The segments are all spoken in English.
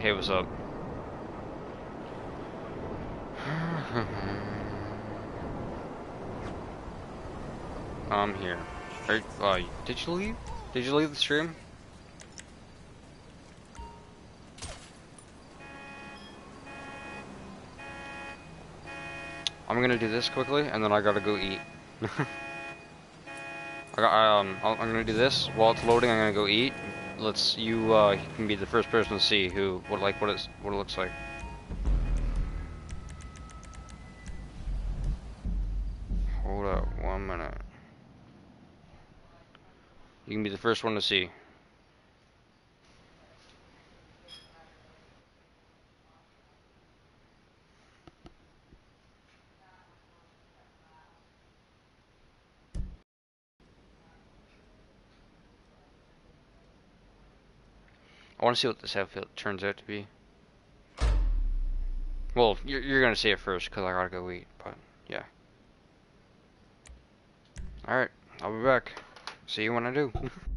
Hey, what's up? I'm here. Uh, did you leave? Did you leave the stream? I'm gonna do this quickly, and then I gotta go eat. I got, um, I'm gonna do this while it's loading. I'm gonna go eat. Let's you, uh, can be the first person to see who, what, like, what it's, what it looks like. Hold up, one minute. You can be the first one to see. I want to see what this outfit turns out to be. Well, you're, you're gonna see it first because I gotta go eat, but yeah. Alright, I'll be back. See you when I do.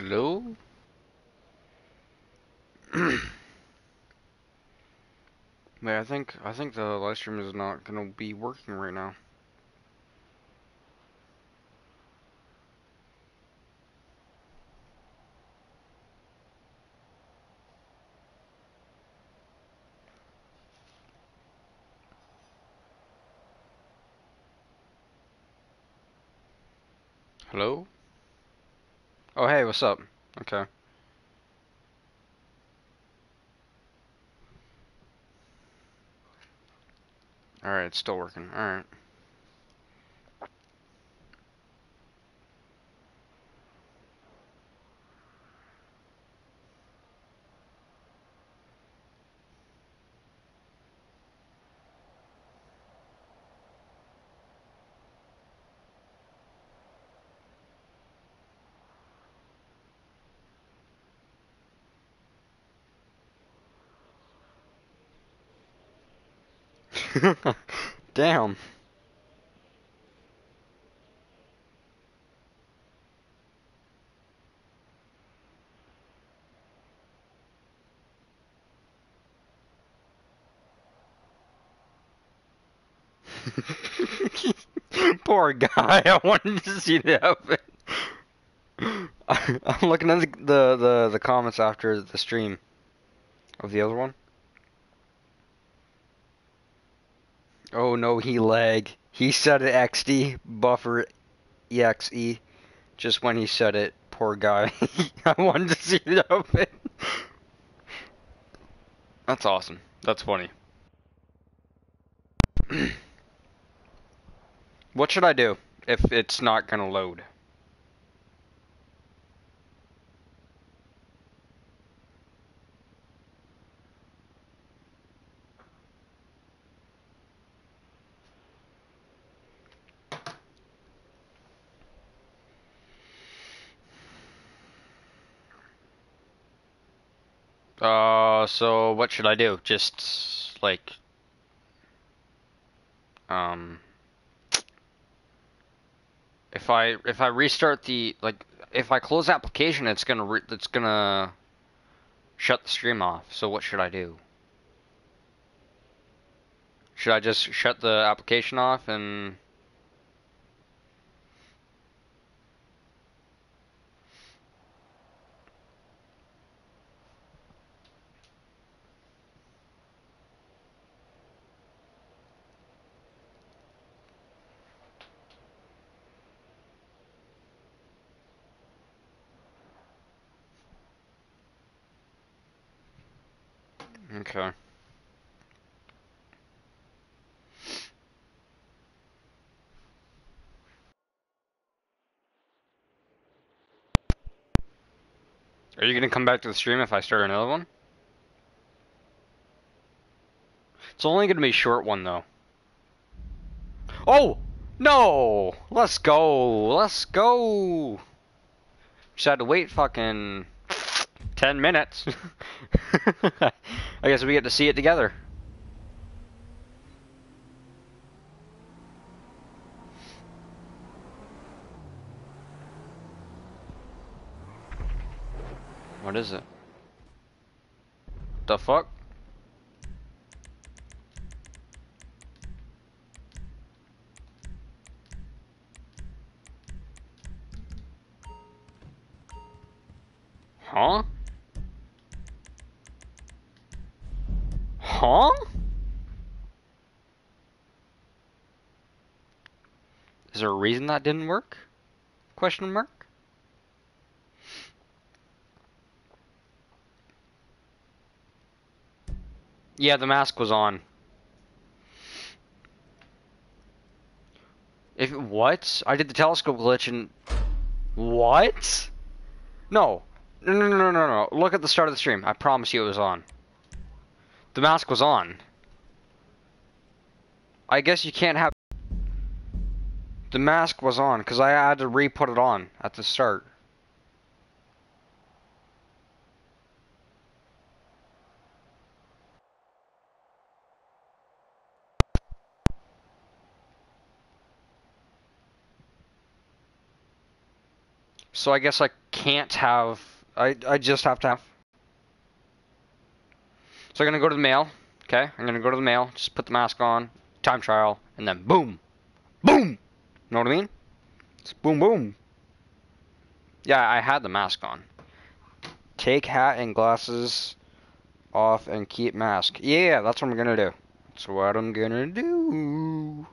Hello? Wait, I think I think the live stream is not gonna be working right now. Hello? Oh hey, what's up? Okay. Alright, it's still working. Alright. Damn. Poor guy. I wanted to see that happen. I'm looking at the, the the the comments after the stream of the other one. Oh no, he lag. He said it XD buffer exe just when he said it. Poor guy. I wanted to see it open. That's awesome. That's funny. what should I do if it's not gonna load? Uh, so what should I do? Just like, um, if I if I restart the like if I close application, it's gonna re it's gonna shut the stream off. So what should I do? Should I just shut the application off and? Okay. Are you gonna come back to the stream if I start another one? It's only gonna be a short one though. Oh! No! Let's go! Let's go! Just had to wait fucking 10 minutes. I guess we get to see it together. What is it? The fuck? That didn't work? Question mark? Yeah, the mask was on. If what? I did the telescope glitch and what? No. No, no, no, no, no. Look at the start of the stream. I promise you it was on. The mask was on. I guess you can't have... The mask was on, because I had to re-put it on at the start. So I guess I can't have. I I just have to have. So I'm gonna go to the mail. Okay, I'm gonna go to the mail. Just put the mask on. Time trial, and then boom, boom. Know what I mean? It's boom boom. Yeah, I had the mask on. Take hat and glasses off and keep mask. Yeah, that's what I'm gonna do. That's what I'm gonna do.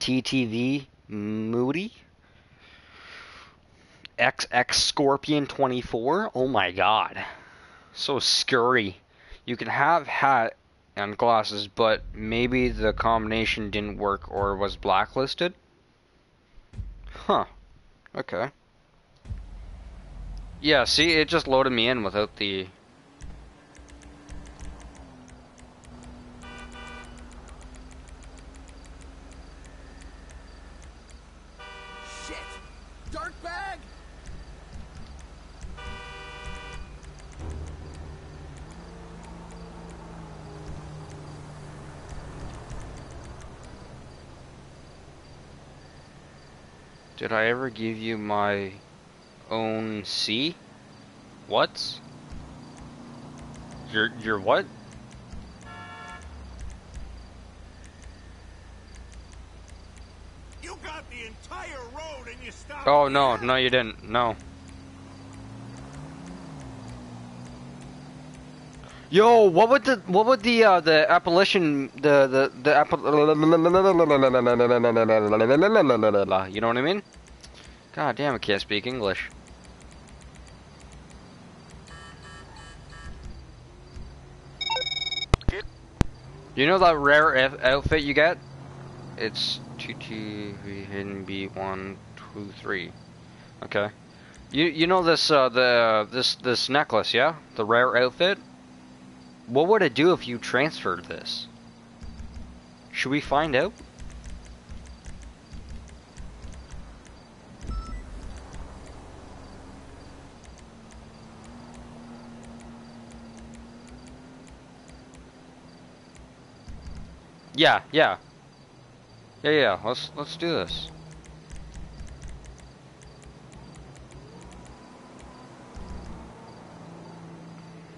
TTV Moody. XX Scorpion 24. Oh my god. So scurry. You can have hat and glasses, but maybe the combination didn't work or was blacklisted? Huh. Okay. Yeah, see, it just loaded me in without the... Shit! Dark bag? Did I ever give you my own C? What? Your your what? You got the entire road and you stopped. Oh no, no you didn't. No. Yo, what would the what would the uh, the appellation the the the you know what I mean? God damn, I can't speak English. You know that rare outfit you get? It's two T hidden B one two three. Okay. You you know this uh the this this necklace, yeah? The rare outfit? What would it do if you transferred this? Should we find out? Yeah, yeah. Yeah, yeah, let's let's do this.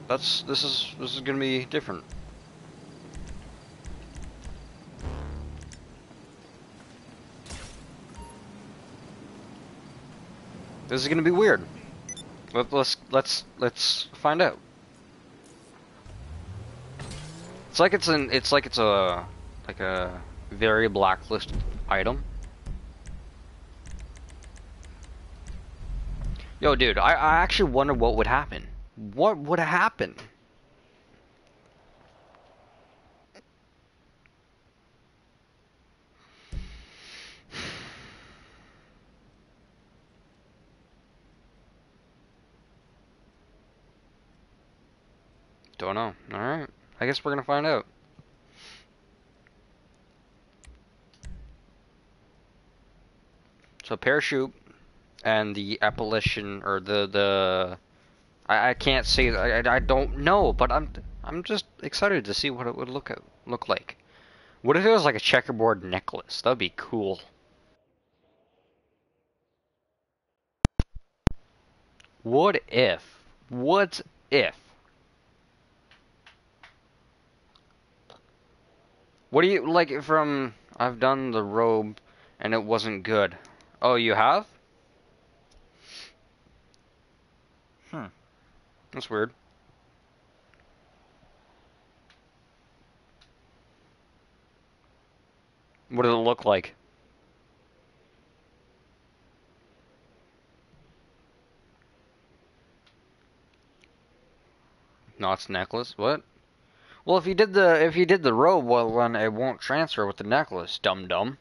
That's this is this is gonna be different. This is gonna be weird. Let, let's let's let's find out. It's like it's an it's like it's a like a very blacklisted item. Yo, dude, I, I actually wonder what would happen. What would happen? Don't know. Alright. I guess we're gonna find out. So parachute and the appellation or the the I, I can't say I, I don't know, but I'm I'm just excited to see what it would look at, look like. What if it was like a checkerboard necklace? That'd be cool. What if? What if? What do you like from I've done the robe and it wasn't good. Oh, you have? That's weird. What does it look like? No, it's necklace. What? Well, if you did the if you did the robe, well, then it won't transfer with the necklace, dum dum.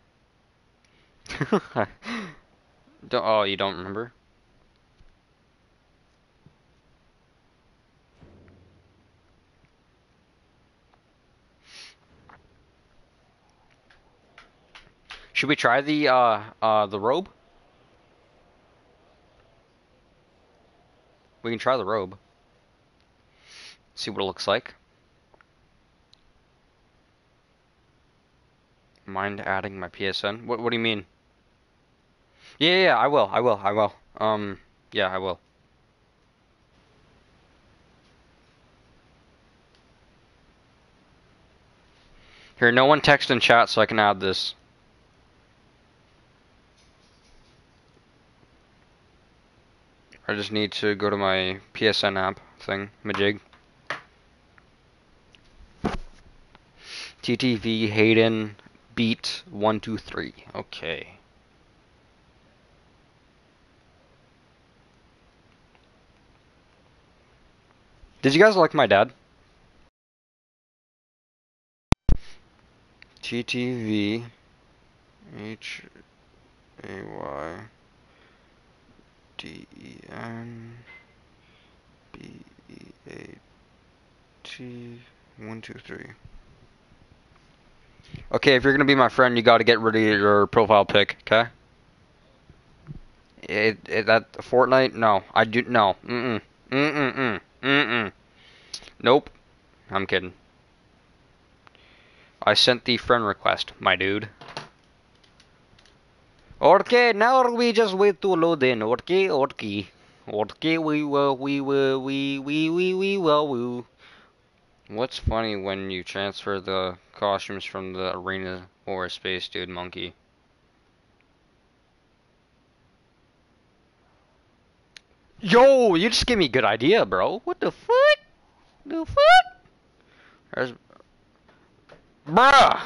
oh, you don't remember? Should we try the uh uh the robe? We can try the robe. See what it looks like. mind adding my PSN? What What do you mean? Yeah, yeah, yeah, I will. I will. I will. Um, yeah, I will. Here, no one text in chat so I can add this. I just need to go to my PSN app thing, Majig. TTV Hayden beat one two three. Okay. Did you guys like my dad? TTV H A Y D E N B E A T one two three. Okay, if you're gonna be my friend, you got to get rid of your profile pic, okay? It, it that Fortnite? No, I do no. Mm mm mm mm mm mm mm. Nope. I'm kidding. I sent the friend request, my dude. Okay, now we just wait to load in. Okay, okay, okay. We will, we will, we, we, we, we will, we. What's funny when you transfer the costumes from the arena or space dude monkey? Yo, you just gave me a good idea, bro. What the fuck? The fuck? There's... Bruh!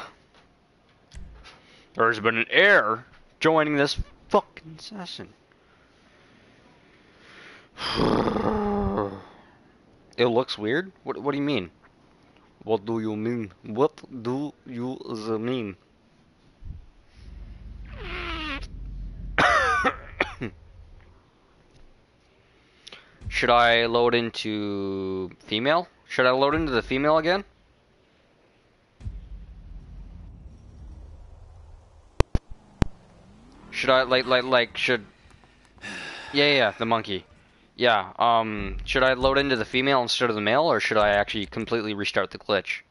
There's been an error joining this fucking session. it looks weird? What, what do you mean? What do you mean? What do you mean? Should I load into female? Should I load into the female again? Should I like like like should Yeah yeah, the monkey. Yeah, um should I load into the female instead of the male or should I actually completely restart the glitch?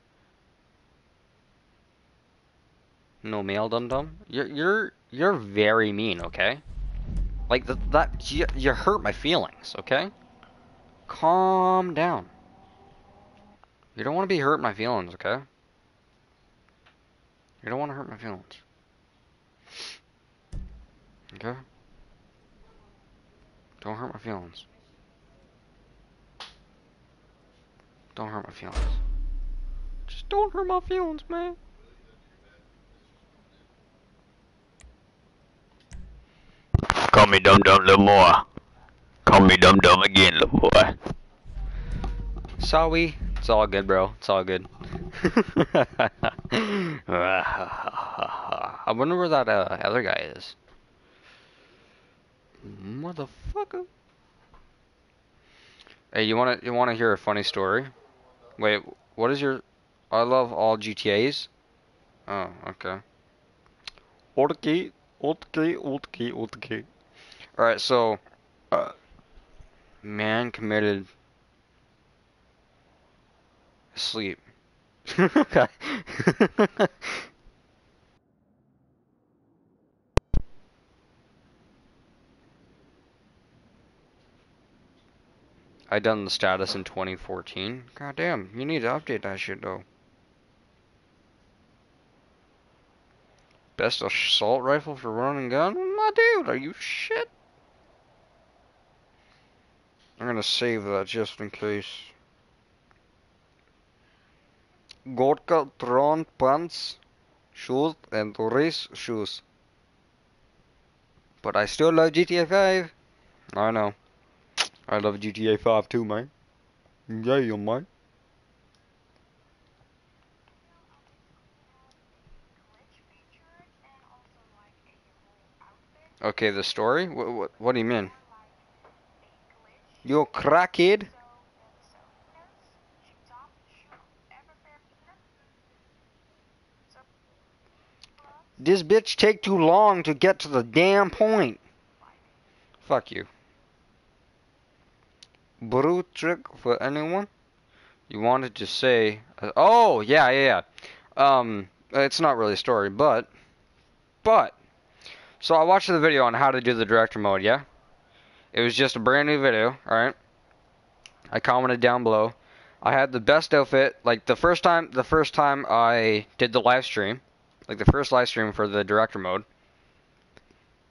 No male dum dum? You're you're you're very mean, okay? Like that that you, you hurt my feelings, okay? Calm down. You don't want to be hurt my feelings, okay? You don't want to hurt my feelings. Okay? Don't hurt my feelings. Don't hurt my feelings. Just don't hurt my feelings, man. Call me dum dum little more. Call me dum dum again, little boy. Sorry. It's all good, bro. It's all good. I wonder where that uh, other guy is. Motherfucker. Hey, you wanna you wanna hear a funny story? Wait, what is your? I love all GTA's. Oh, okay. Okay, okay, okay, okay. All right, so, uh, man committed sleep. okay. I done the status in 2014. God damn, you need to update that shit though. Best assault rifle for running gun? My dude, are you shit? I'm gonna save that just in case. Gorka Tron pants, shoes, and race shoes. But I still love GTA 5. I know. I love GTA 5 too, man. Yeah, you man. Okay, the story? What, what, what do you mean? You crackhead? This bitch take too long to get to the damn point. Fuck you. Brute trick for anyone? You wanted to say... Uh, oh, yeah, yeah, yeah. Um, it's not really a story, but but so I watched the video on how to do the director mode, yeah? It was just a brand new video, alright? I commented down below. I had the best outfit, like the first time the first time I did the live stream, like the first live stream for the director mode.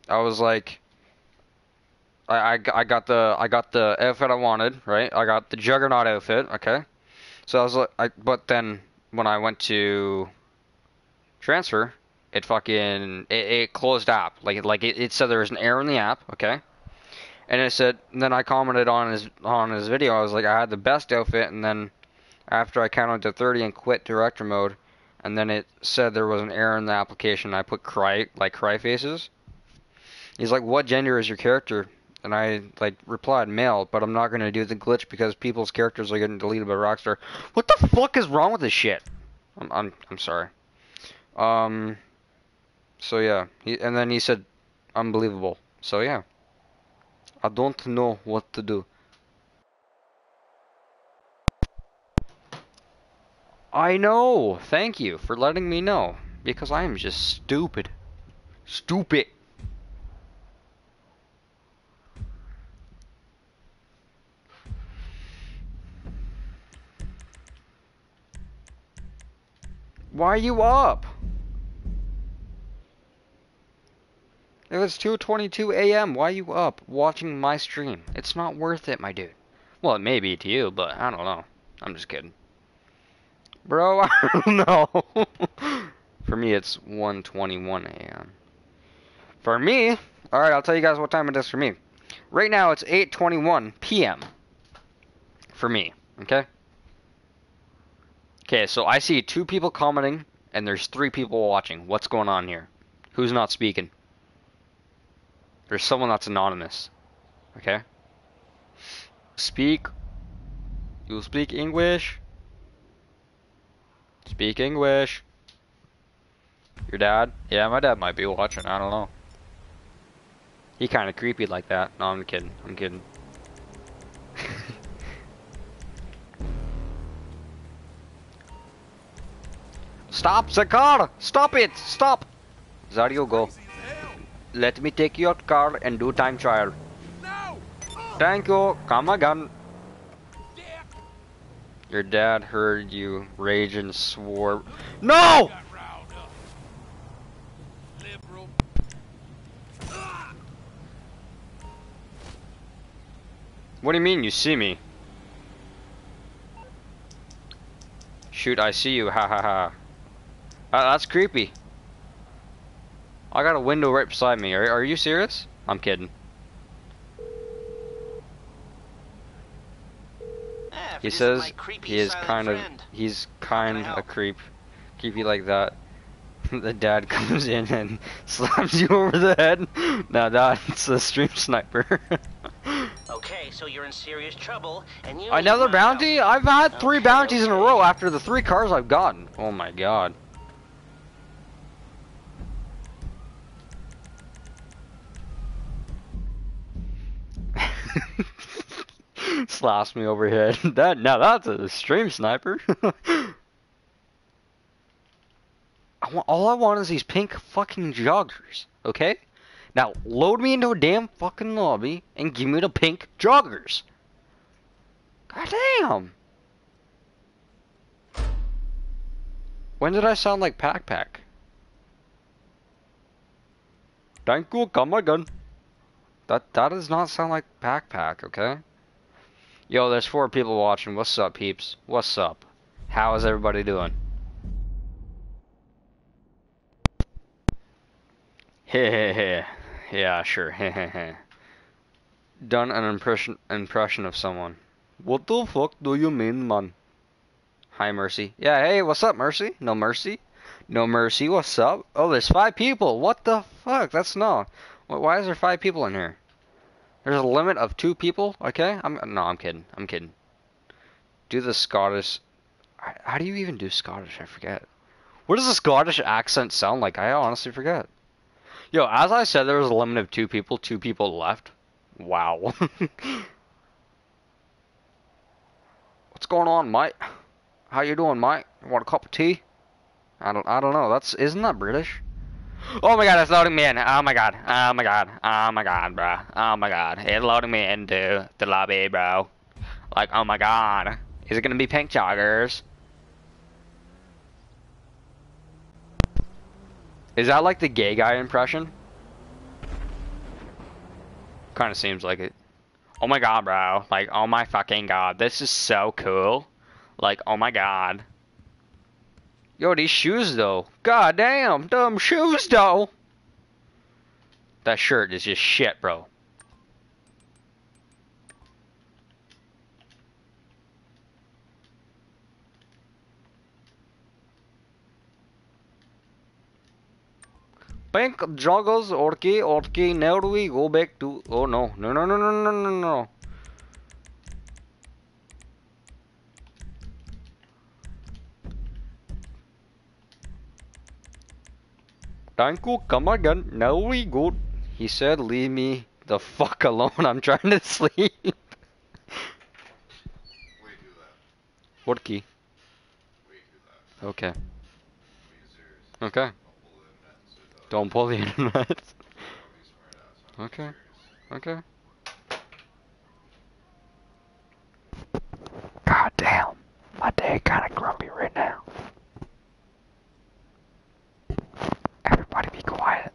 I was like I, I, I got the I got the outfit I wanted, right? I got the Juggernaut outfit, okay? So I was like, I, but then when I went to transfer, it fucking it, it closed app. Like like it, it said there was an error in the app, okay? And it said and then I commented on his on his video. I was like I had the best outfit and then after I counted to 30 and quit director mode and then it said there was an error in the application. I put cry like cry faces. He's like, "What gender is your character?" And I like replied male, but I'm not gonna do the glitch because people's characters are getting deleted by Rockstar. What the fuck is wrong with this shit? I'm I'm I'm sorry. Um. So yeah, he, and then he said, unbelievable. So yeah, I don't know what to do. I know. Thank you for letting me know because I am just stupid. Stupid. Why are you up? It was 2:22 a.m. Why are you up watching my stream? It's not worth it, my dude. Well, it may be to you, but I don't know. I'm just kidding. Bro, I don't know. For me, it's 1:21 a.m. For me, all right, I'll tell you guys what time it is for me. Right now, it's 8:21 p.m. For me, okay? Okay, so I see two people commenting, and there's three people watching. What's going on here? Who's not speaking? There's someone that's anonymous. Okay? Speak. You speak English? Speak English. Your dad? Yeah, my dad might be watching. I don't know. He kind of creepy like that. No, I'm kidding. I'm kidding. Stop the car! Stop it! Stop! Zario, go. Let me take your car and do time trial. Thank you. Come again. Your dad heard you rage and swore. No! What do you mean you see me? Shoot, I see you. Ha ha ha. Uh, that's creepy. I got a window right beside me. Are, are you serious? I'm kidding. Ah, He says he is kind of friend. he's kind a creep, creepy like that. the dad comes in and slams you over the head. Now that's a stream sniper. Okay, so you're in serious trouble, and you. Another need my help. bounty? I've had three Okay, bounties in a row after the three cars I've gotten. Oh my god. Slaps me overhead. That now that's a stream sniper. I want, all I want is these pink fucking joggers, okay? Now load me into a damn fucking lobby and give me the pink joggers. God damn. When did I sound like Pack Pack? Thank you, come again. That that does not sound like Pack Pack, okay? Yo, there's four people watching. What's up, peeps? What's up? How is everybody doing? Heh Yeah, sure. Heh Done an impression impression of someone. What the fuck do you mean, man? Hi, Mercy. Yeah, hey, what's up, Mercy? No Mercy? No Mercy, what's up? Oh, there's five people. What the fuck? That's no. Wh- Why is there five people in here? There's a limit of two people. Okay, I'm no, I'm kidding. I'm kidding. Do the Scottish. How do you even do Scottish? I forget. What does a Scottish accent sound like? I honestly forget. Yo, as I said, there was a limit of two people. Two people left. Wow. What's going on, mate? How you doing, mate? Want a cup of tea? I don't. I don't know. That's isn't that British? Oh my god, it's loading me in. Oh my god. Oh my god. Oh my god, bro. Oh my god. It's loading me into the lobby, bro. Like, oh my god. Is it gonna be pink joggers? Is that like the gay guy impression? Kind of seems like it. Oh my god, bro. Like, oh my fucking god. This is so cool. Like, oh my god. Yo, these shoes though. God damn, dumb shoes though. That shirt is just shit, bro. Pink joggers, okay, okay. Now do we go back to? Oh no, no, no, no, no, no, no, no. Thank come again. Now we go. He said, leave me the fuck alone. I'm trying to sleep. Wait, do that. what key? Wait, do that. Okay. Okay. Don't pull the internet, so Don't pull don't the internet. be smart ass. I'm Okay. Okay. God damn. My day kinda grumpy right now. Everybody be quiet.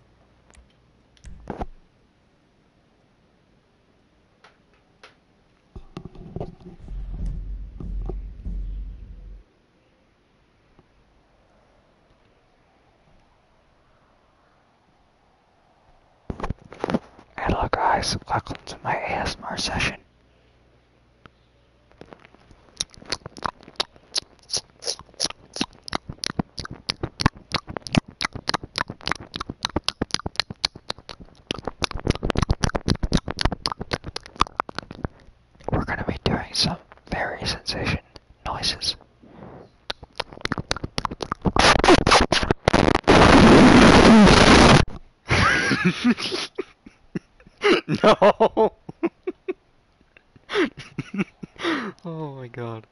Hello guys, welcome to my ASMR session. We're going to be doing some very sensation noises. oh my god.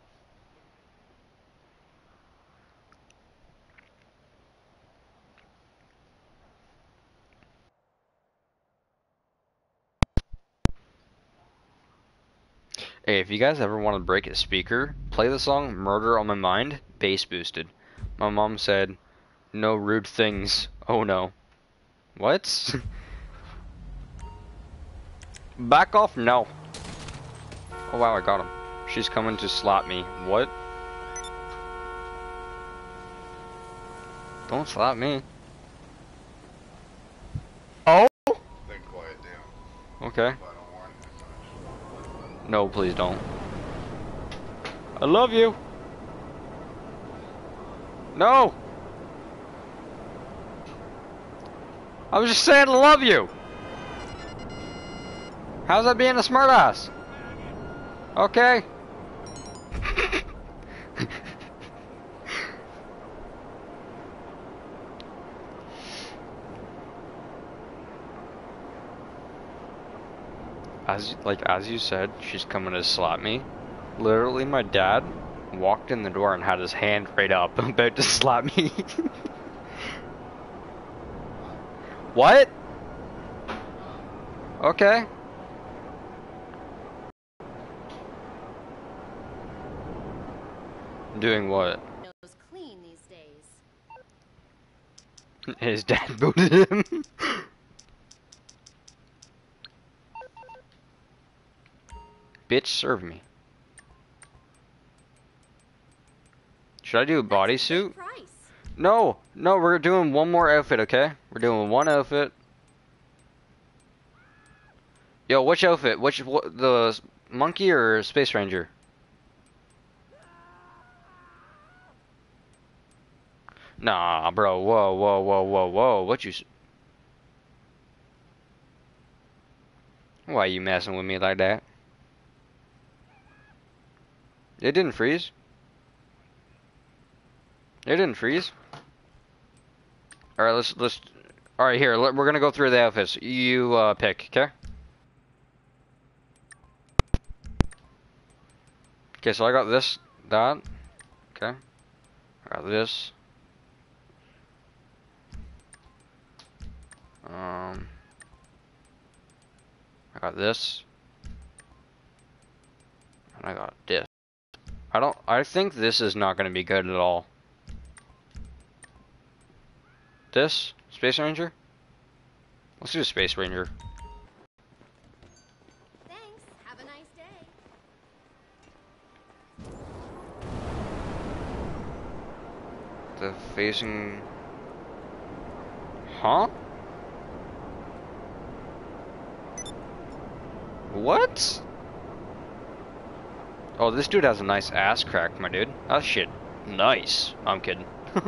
Hey, if you guys ever want to break a speaker, play the song Murder on My Mind, bass boosted. My mom said, no rude things. Oh no. What? Back off? No. Oh wow, I got him. She's coming to slap me. What? Don't slap me. Oh? Then quiet down. Okay. If I don't warn you, finish. No, please don't. I love you. No. I was just saying I love you. How's that being a smartass? Okay. as like as you said, she's coming to slap me. Literally, my dad walked in the door and had his hand right up, about to slap me. what? Okay. Doing what? nose clean these days. His dad booted him. Bitch, serve me. Should I do a bodysuit? No, no, we're doing one more outfit, okay? We're doing one outfit. Yo, which outfit? Which wh- the monkey or space ranger? Nah, bro. Whoa, whoa, whoa, whoa, whoa. What you? Why you messing with me like that? It didn't freeze. It didn't freeze. All right, let's let's. All right, here let, we're gonna go through the outfits. You uh, pick, okay? Okay, so I got this, that. Okay. I got this, Um, I got this. And I got this. I don't, I think this is not going to be good at all. This? Space Ranger? Let's do a Space Ranger. the facing... Huh? What? Oh, this dude has a nice ass crack, my dude. That shit, nice. I'm kidding.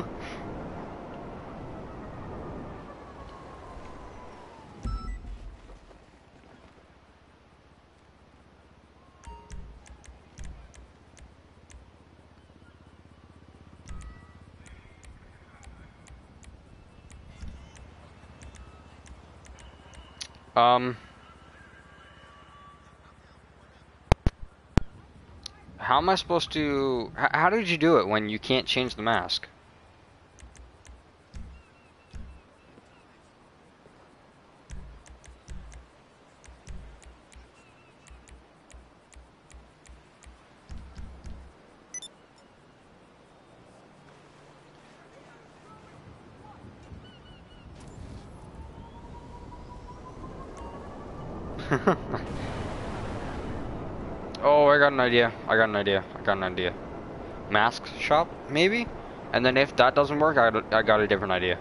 um... How am I supposed to... h- How did you do it when you can't change the mask? Idea. I got an idea. I got an idea. Mask shop, maybe? And then if that doesn't work, I, I got a different idea.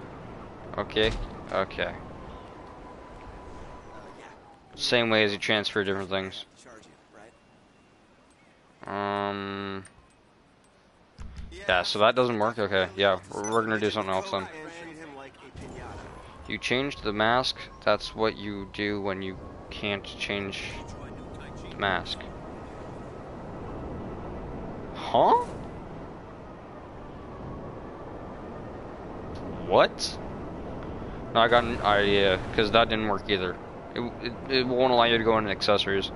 Okay, okay. Same way as you transfer different things. Um. Yeah, so that doesn't work. Okay, yeah, we're, we're gonna do something else then. You change the mask. That's what you do when you can't change the mask. Huh? What? No, I got an idea because that didn't work either. It, it it won't allow you to go into accessories.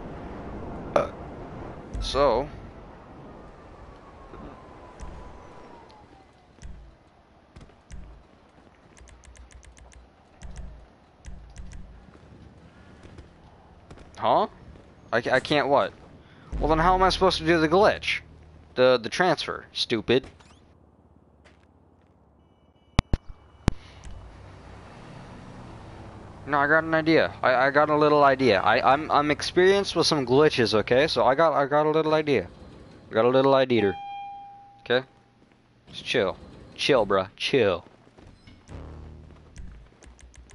Uh, so. Huh? I, I can't what? Well then how am I supposed to do the glitch? The the transfer, stupid. No, I got an idea. I, I got a little idea. I, I'm I'm experienced with some glitches, okay? So I got I got a little idea. I got a little idea. Okay? Just chill. Chill, bruh. Chill.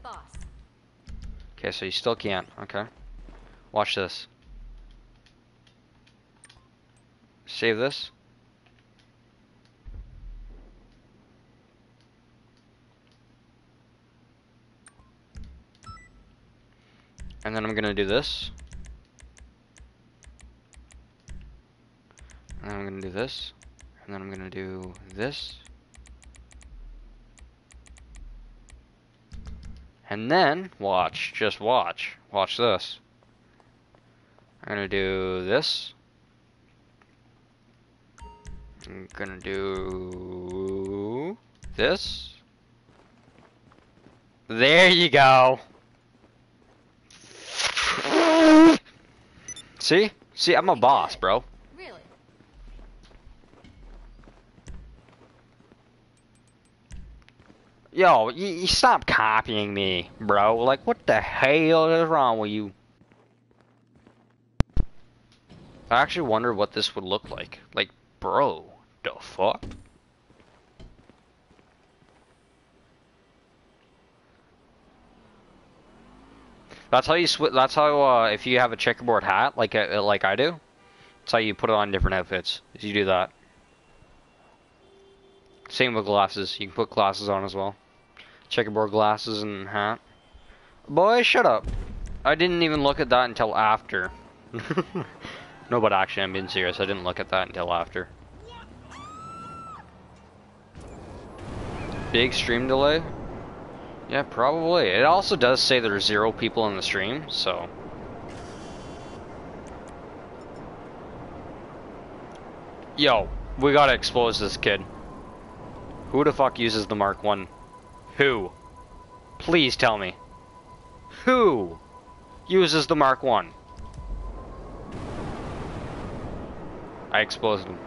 Boss. Okay, so you still can't, okay? Watch this. Save this. And then I'm gonna do this. And then I'm gonna do this. And then I'm gonna do this. And then, watch, just watch. Watch this. I'm gonna do this. I'm gonna do this. There you go. See? See, I'm a boss, bro. Really? Yo, you, you stop copying me, bro. Like, what the hell is wrong with you? I actually wonder what this would look like. Like, bro, the fuck? That's how you switch. That's how uh, if you have a checkerboard hat, like uh, like I do, that's how you put it on different outfits. Is you do that. Same with glasses. You can put glasses on as well. Checkerboard glasses and hat. Boy, shut up. I didn't even look at that until after. no, but actually, I'm being serious. I didn't look at that until after. Big stream delay? Yeah, probably. It also does say there's zero people in the stream, so... Yo, we gotta expose this kid. Who the fuck uses the Mark 1? Who? Please tell me. Who uses the Mark 1? I exposed him.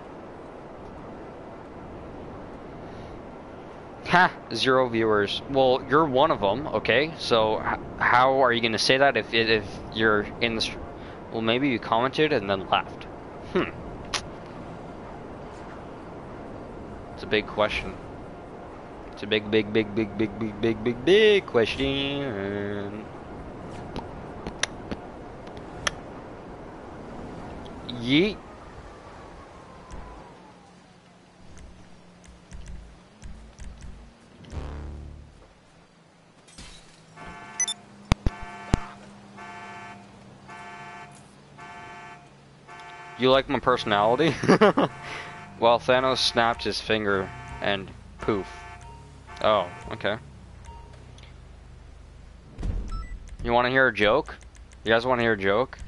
Ha! Zero viewers. Well, you're one of them, okay? So how are you gonna say that if if you're in the? Well, maybe you commented and then left. Hmm. It's a big question. It's a big, big, big, big, big, big, big, big, big question. Yeet. You like my personality? well, Thanos snapped his finger and poof. Oh, okay. You want to hear a joke? You guys want to hear a joke?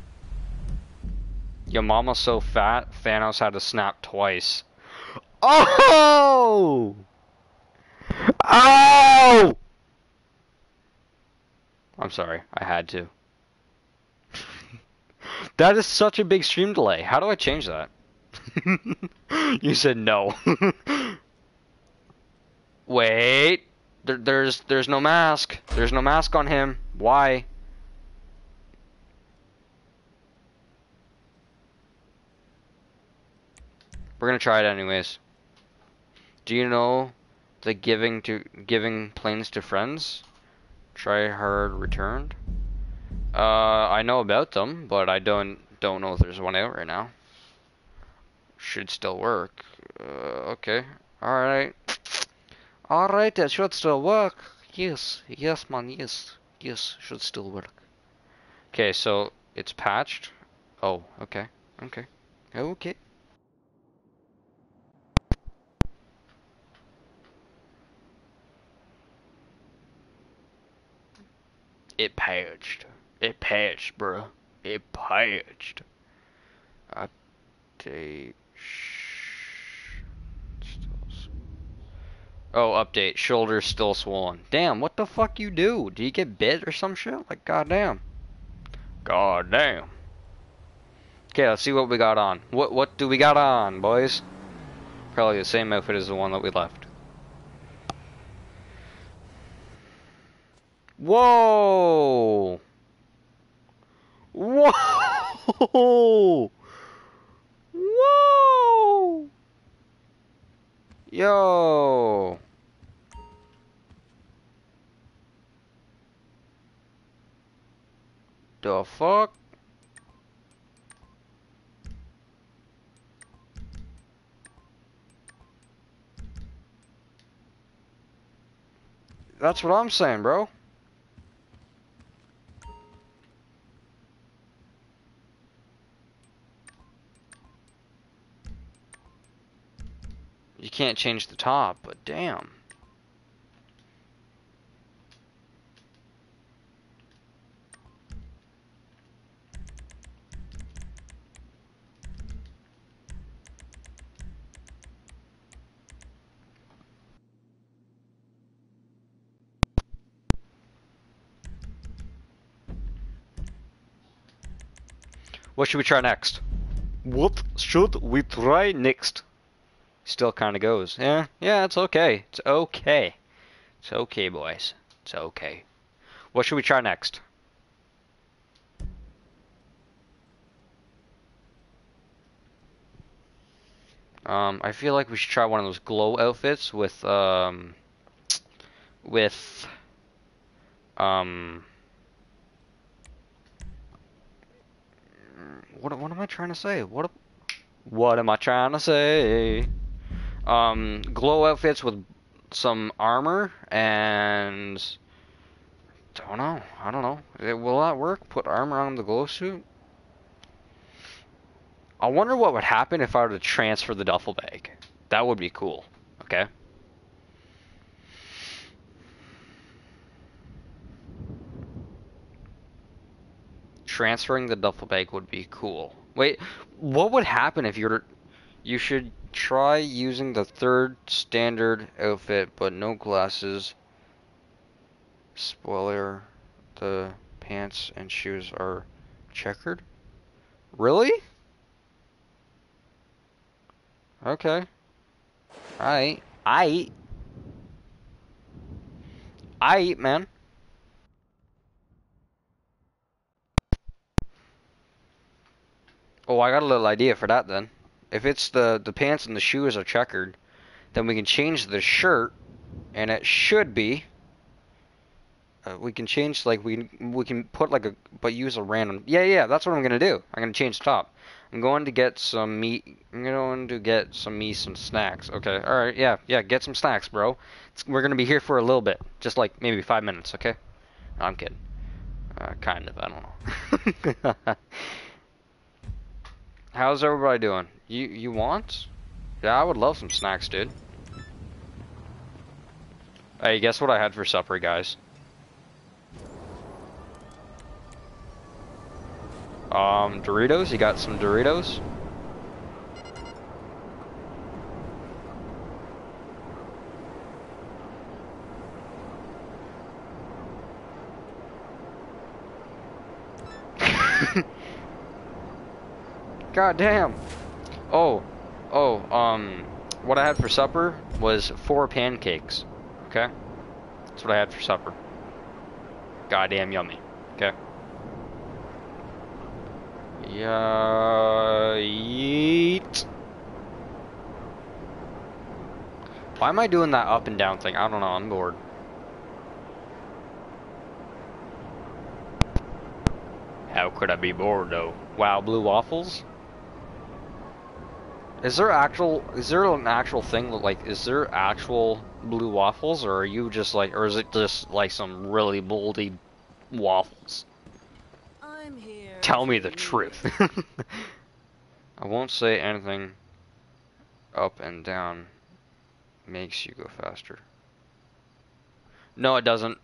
Your mama's so fat, Thanos had to snap twice. Oh! Oh! I'm sorry, I had to. That is such a big stream delay. How do I change that? you said no. Wait. There, there's there's no mask. There's no mask on him. Why? We're gonna try it anyways. Do you know the giving to giving planes to friends? Try hard returned. Uh, I know about them, but I don't don't know if there's one out right now. Should still work. Uh, okay. All right. All right, it should still work. Yes, yes, man, yes, yes, should still work. Okay, so it's patched. Oh, okay, okay, okay. It patched. It patched, bro. It patched. Update. Oh, update. Shoulder still swollen. Damn, what the fuck you do? Do you get bit or some shit? Like, goddamn. Goddamn. Okay, let's see what we got on. What what do we got on, boys? Probably the same outfit as the one that we left. Whoa! Whoa! Whoa! Yo! The fuck? That's what I'm saying, bro. Can't change the top, but damn. What should we try next? What should we try next? Still kind of goes. Yeah, yeah, it's okay. It's okay. It's okay, boys. It's okay. What should we try next? Um, I feel like we should try one of those glow outfits with um, with um, what what am I trying to say? What what am I trying to say? Um, glow outfits with some armor and don't know. I don't know. Eh, Will that work? Put armor on the glow suit? I wonder what would happen if I were to transfer the duffel bag. That would be cool. Okay. Transferring the duffel bag would be cool. Wait, what would happen if you're you should try using the third standard outfit, but no glasses. Spoiler, the pants and shoes are checkered. Really? Okay. Alright. I. Eat. I eat, man. Oh, I got a little idea for that then. If it's the the pants and the shoes are checkered, then we can change the shirt, and it should be. Uh, we can change like we we can put like a but use a random. Yeah, yeah, that's what I'm gonna do. I'm gonna change the top. I'm going to get some meat. I'm going to get some meat, some snacks. Okay, all right, yeah, yeah. Get some snacks, bro. It's, we're gonna be here for a little bit, just like maybe five minutes. Okay. No, I'm kidding. Uh, kind of. I don't know. How's everybody doing? You you want? Yeah, I would love some snacks, dude. Hey, guess what I had for supper, guys? Um, Doritos. You got some Doritos? God damn. Oh, oh, um, what I had for supper was four pancakes. Okay? That's what I had for supper. Goddamn yummy. Okay? Yeah, yeet. Why am I doing that up and down thing? I don't know, I'm bored. How could I be bored though? Wow, blue waffles? Is there actual, is there an actual thing, that, like, is there actual blue waffles, or are you just like, or is it just like some really moldy waffles? I'm here. Tell me the truth. I won't say anything up and down makes you go faster. No, it doesn't.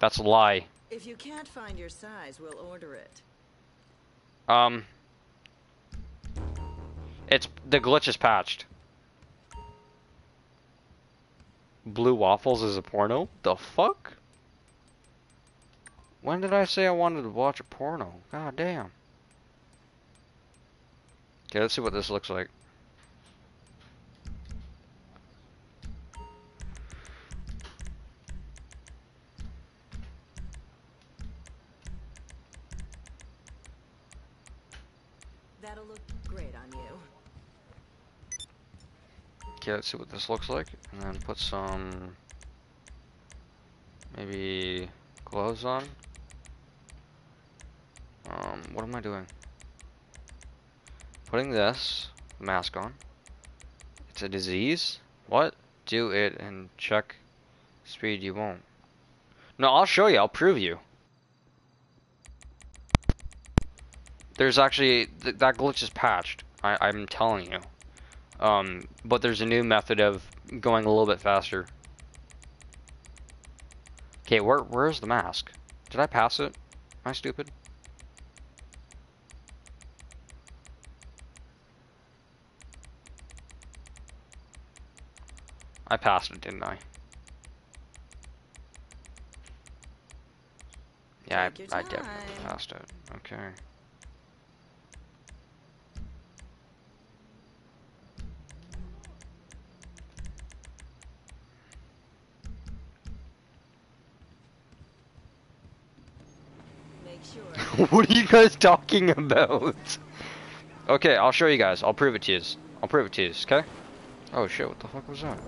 That's a lie. If you can't find your size, we'll order it. Um, it's the glitch is patched. Blue waffles is a porno? The fuck? When did I say I wanted to watch a porno? God damn. Okay, let's see what this looks like. Let's see what this looks like. And then put some maybe gloves on. Um, what am I doing? Putting this mask on. It's a disease? What? Do it and check speed you won't. No, I'll show you, I'll prove you. There's actually, th that glitch is patched. I I'm telling you. Um, but there's a new method of going a little bit faster. Okay, where where's the mask? Did I pass it? Am I stupid? I passed it, didn't I? Yeah, I, I definitely passed it. Okay. Make sure. what are you guys talking about? Okay, I'll show you guys. I'll prove it to you. I'll prove it to you, okay? Oh shit, what the fuck was that?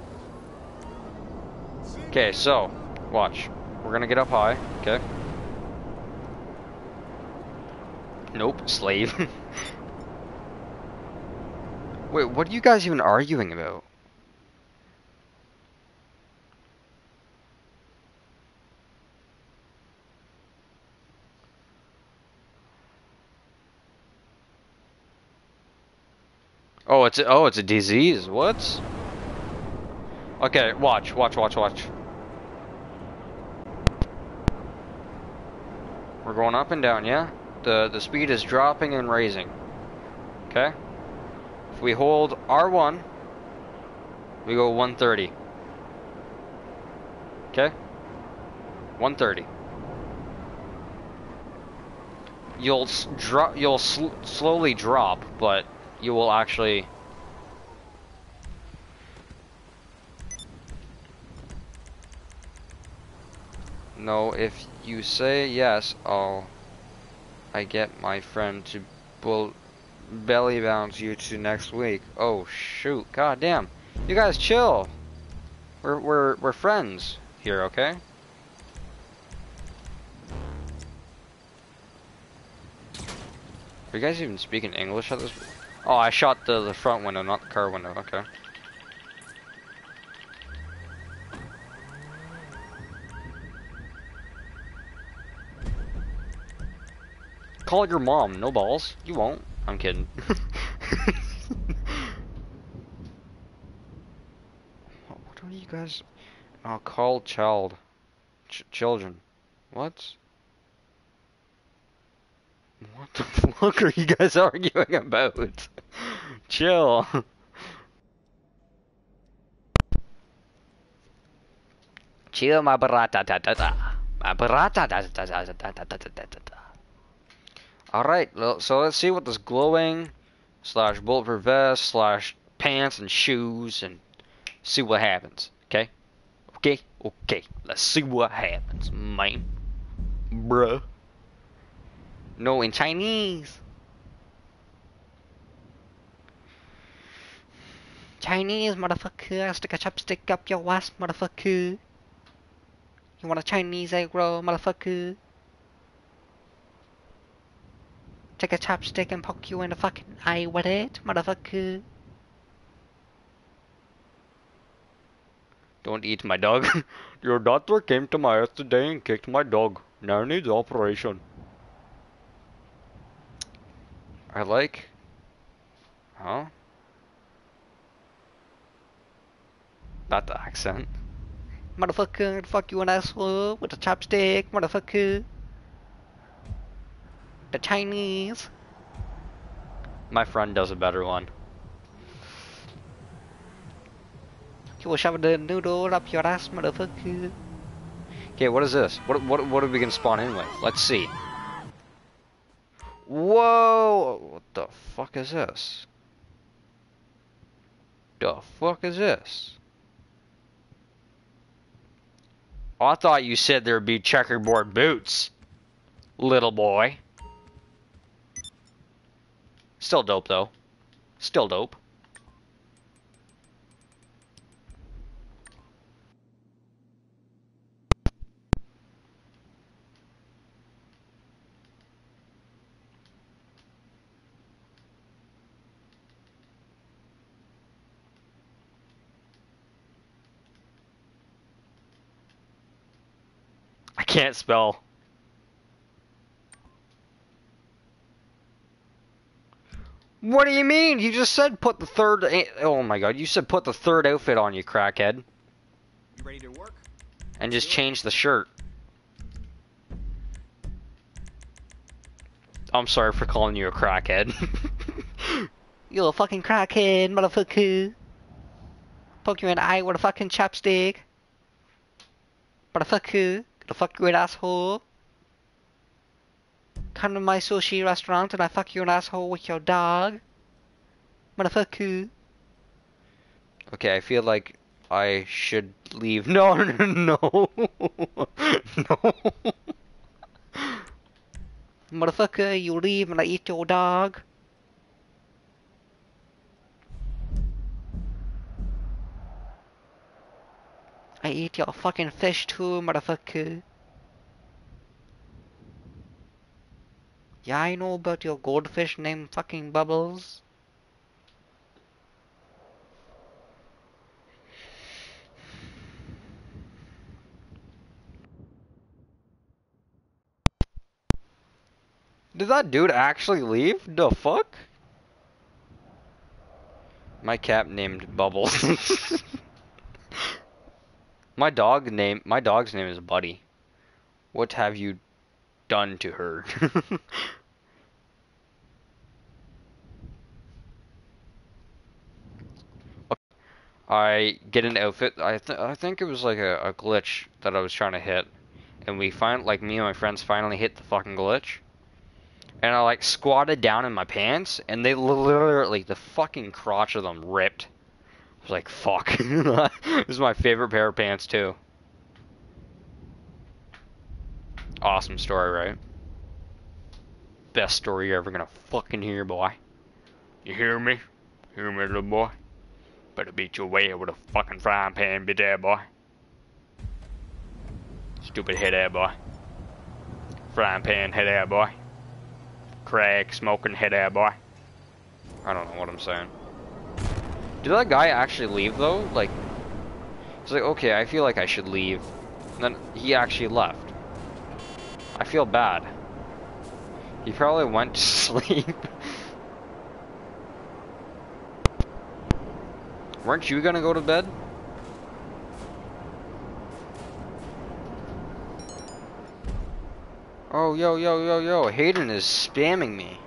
Okay, so, watch. We're gonna get up high, okay? Nope, slave. Wait, what are you guys even arguing about? Oh, it's a, oh, it's a disease. What? Okay, watch, watch, watch, watch. We're going up and down, yeah? The the speed is dropping and raising. Okay? If we hold R1, we go 130. Okay? 130. You'll drop you'll sl slowly drop, but you will actually No, if you say yes, I'll I get my friend to bull belly bounce you to next week. Oh shoot, god damn. You guys chill. We're we're we're friends here, okay? Are you guys even speaking English at this point? Oh, I shot the the front window, not the car window. Okay. Call your mom. No balls. You won't. I'm kidding. what are you guys? Oh, call child. Ch children. What? What the fuck are you guys arguing about? Chill. Chill, my barata da da da. My barata da da da da da da da da da. Alright, so let's see what this glowing slash bulletproof vest slash pants and shoes and see what happens. Okay? Okay? Okay. Let's see what happens, man. Bruh. No, in Chinese. Chinese, motherfucker. Stick a chopstick up your ass, motherfucker. You want a Chinese egg roll, motherfucker? Take a chopstick and poke you in the fucking eye with it, motherfucker. Don't eat my dog. Your daughter came to my house today and kicked my dog. Now needs operation. I like. Huh? Not the accent. Motherfucker, fuck you an asshole with a chopstick, motherfucker. The Chinese. My friend does a better one. You will shove the noodle up your ass, motherfucker. Okay, what is this? What what what are we gonna spawn in with? Let's see. Whoa! What the fuck is this? The fuck is this? Oh, I thought you said there'd be checkerboard boots, little boy. Still dope though. Still dope. Can't spell. What do you mean? You just said put the third. Oh my god! You said put the third outfit on you, crackhead, You ready to work? and just change the shirt. I'm sorry for calling you a crackhead. you a fucking crackhead, motherfucker. Poke you in the eye with a fucking chopstick. Motherfucker. Gonna fuck you an asshole. Come to my sushi restaurant and I fuck you an asshole with your dog. Motherfucker. Okay, I feel like I should leave. No, no, no. no. Motherfucker, you leave and I eat your dog. I eat your fucking fish too, motherfucker. Yeah, I know about your goldfish named fucking Bubbles. Did that dude actually leave? The fuck? My cat named Bubbles. my dog name my dog's name is Buddy. What have you done to her? I get an outfit. I th I think it was like a, a glitch that I was trying to hit, and we find like me and my friends finally hit the fucking glitch, and I like squatted down in my pants, and they literally the fucking crotch of them ripped. Was like, fuck. this is my favorite pair of pants too. Awesome story, right? Best story you're ever gonna fucking hear, boy. You hear me? Hear me, little boy? Better beat your way with a fucking frying pan, bitch ass boy. Stupid head ass boy. Frying pan head ass boy. Crack smoking head ass boy. I don't know what I'm saying. Did that guy actually leave though? Like, he's like, okay, I feel like I should leave. And then he actually left. I feel bad. He probably went to sleep. Weren't you gonna go to bed? Oh, yo, yo, yo, yo, Hayden is spamming me.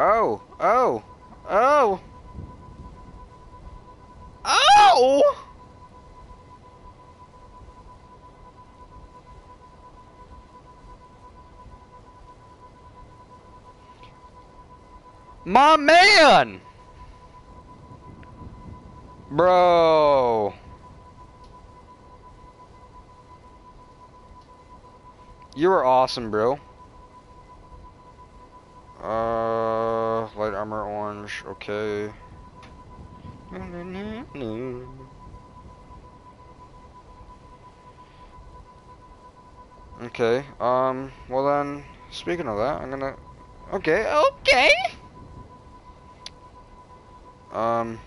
Oh, oh, oh, oh! My man! Bro. You were awesome, bro. Uh, light armor orange, okay. Okay, um, well then, speaking of that, I'm gonna, okay, okay! Um,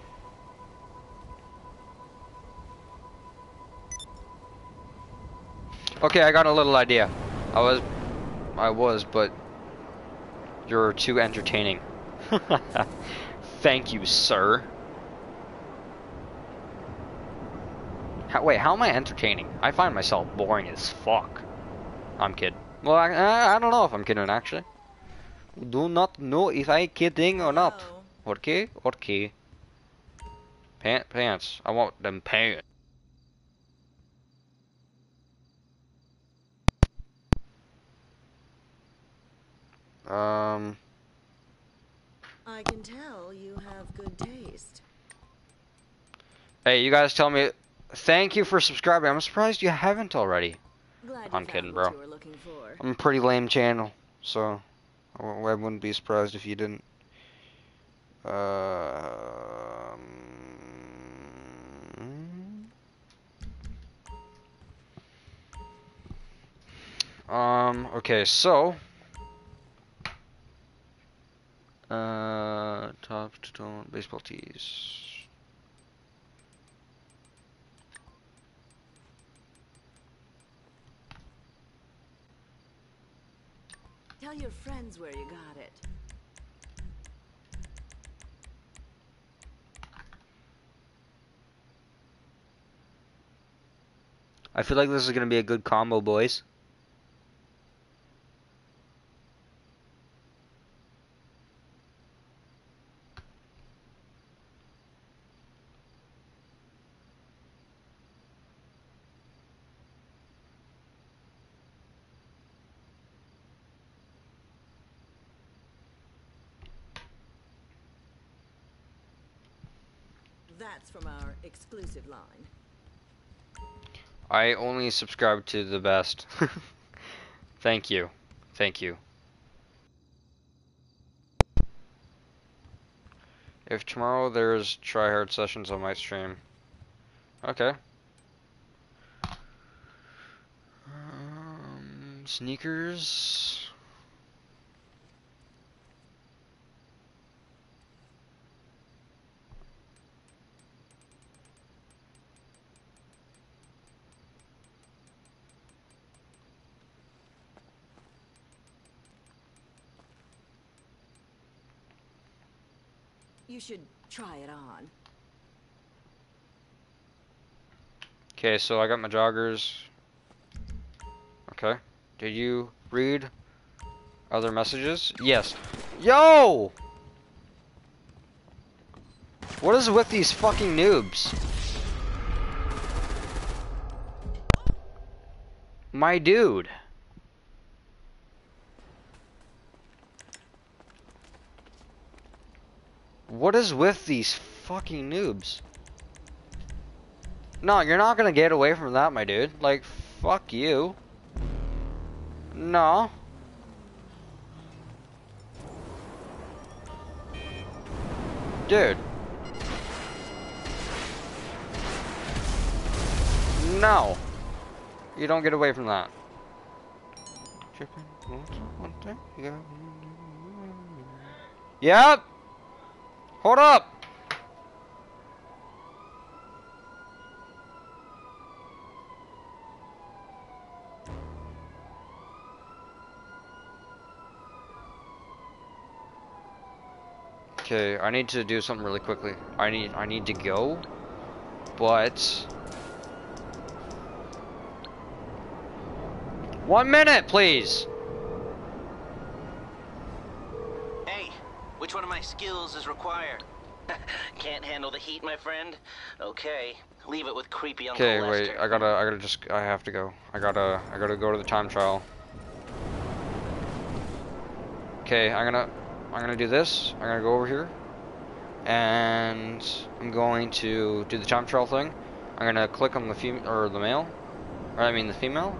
okay, I got a little idea. I was, I was, but you're too entertaining. Thank you, sir. How, wait, how am I entertaining? I find myself boring as fuck. I'm kidding. Well, I, I, I don't know if I'm kidding, actually. Do not know if I kidding or not. Hello. Okay, okay. Pant, pants. I want them pants. Um, I can tell you have good taste. hey, you guys tell me. Thank you for subscribing. I'm surprised you haven't already. Glad I'm kidding, bro. you were looking for. I'm a pretty lame channel, so I wouldn't be surprised if you didn't. Um, um. Okay, so. Uh, top to tone baseball tees. Tell your friends where you got it. I feel like this is gonna be a good combo, boys. That's from our exclusive line. I only subscribe to the best. Thank you. Thank you. If tomorrow there's tryhard sessions on my stream. Okay. Um, sneakers. You should try it on. Okay, so I got my joggers. Okay. Did you read other messages? Yes. Yo! What is with these fucking noobs? My dude. What is with these fucking noobs? No, you're not gonna get away from that, my dude. Like, fuck you. No. Dude. No. You don't get away from that. Yep. Hold up. Okay, I need to do something really quickly. I need I need to go, but one minute, please. Hey, which one of my skills is required? Can't handle the heat, my friend? Okay, leave it with creepy Uncle Okay, wait. I gotta I gotta just I have to go. I gotta I gotta go to the time trial. Okay, I'm gonna I'm gonna do this. I'm gonna go over here, and I'm going to do the time trial thing. I'm gonna click on the fem or the male, or I mean the female,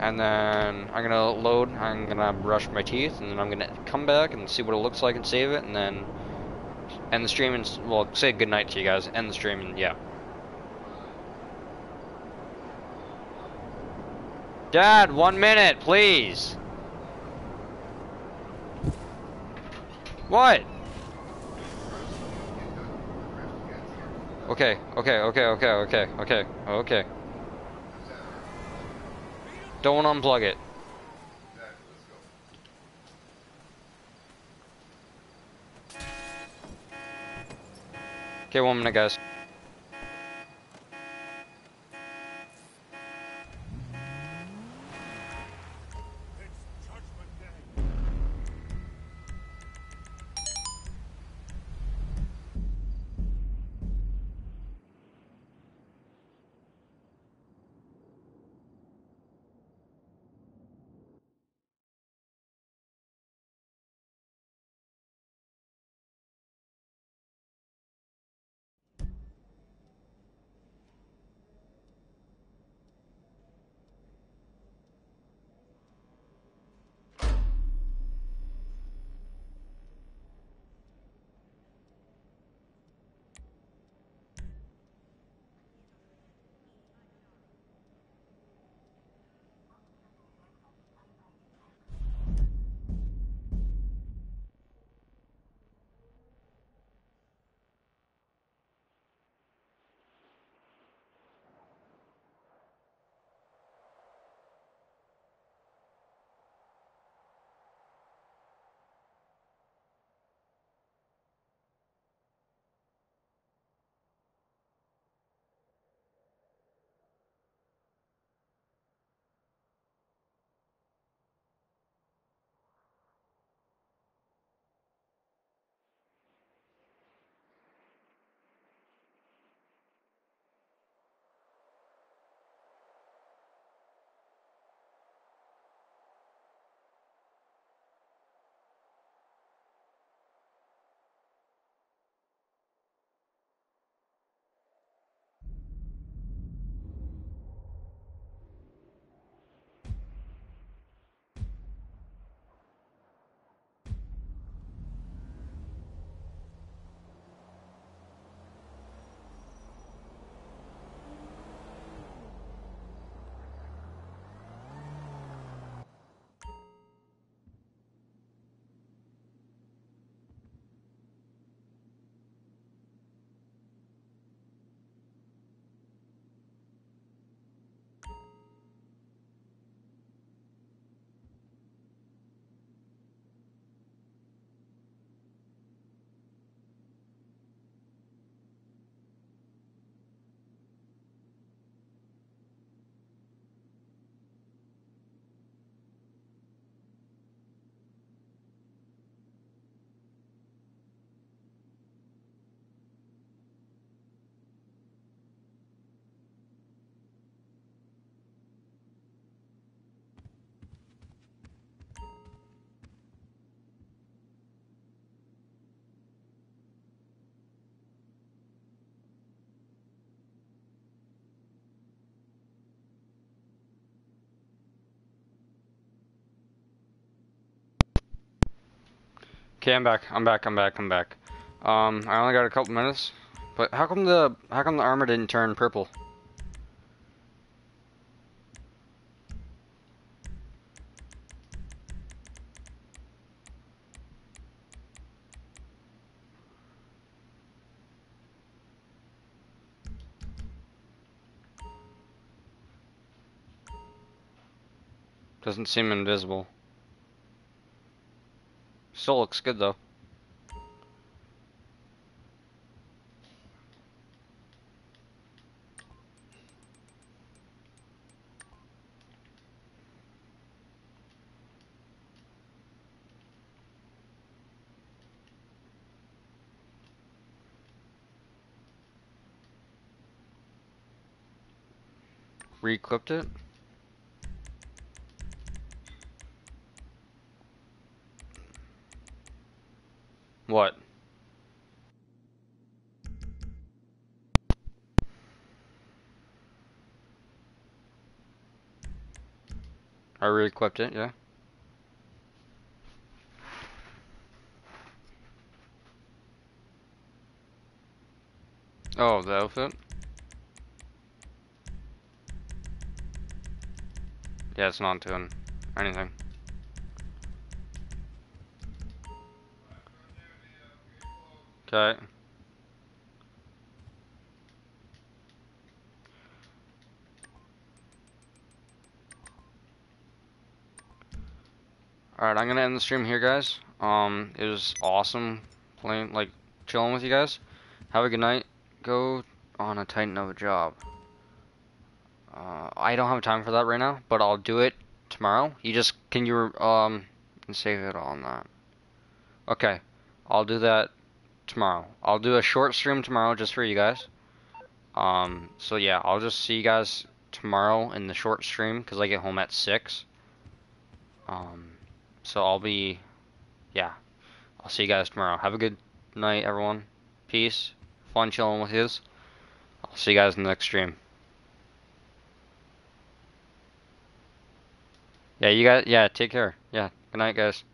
and then I'm gonna load. I'm gonna brush my teeth, and then I'm gonna come back and see what it looks like and save it, and then end the stream and well say good night to you guys. End the stream and yeah. Dad, one minute, please. What? Okay, okay, okay, okay, okay, okay, okay. Don't unplug it. Okay, one minute, guys. Okay, I'm back. I'm back. I'm back. I'm back. Um, I only got a couple minutes, but how come the how come the armor didn't turn purple? Doesn't seem invisible. Still looks good though. Re-equipped it. What? I re-equipped it, yeah. Oh, the outfit? Yeah, it's not doing anything. Okay. Alright, I'm gonna end the stream here, guys. Um, it was awesome playing, like, chilling with you guys. Have a good night. Go on a titan of a job. Uh, I don't have time for that right now, but I'll do it tomorrow. You just, can you, um, save it all on that? Okay, I'll do that tomorrow. I'll do a short stream tomorrow just for you guys. Um, so yeah, I'll just see you guys tomorrow in the short stream because I get home at 6. Um, so I'll be, yeah, I'll see you guys tomorrow. Have a good night, everyone. Peace. Fun chilling with yous. I'll see you guys in the next stream. Yeah, you guys, yeah, take care. Yeah, good night, guys.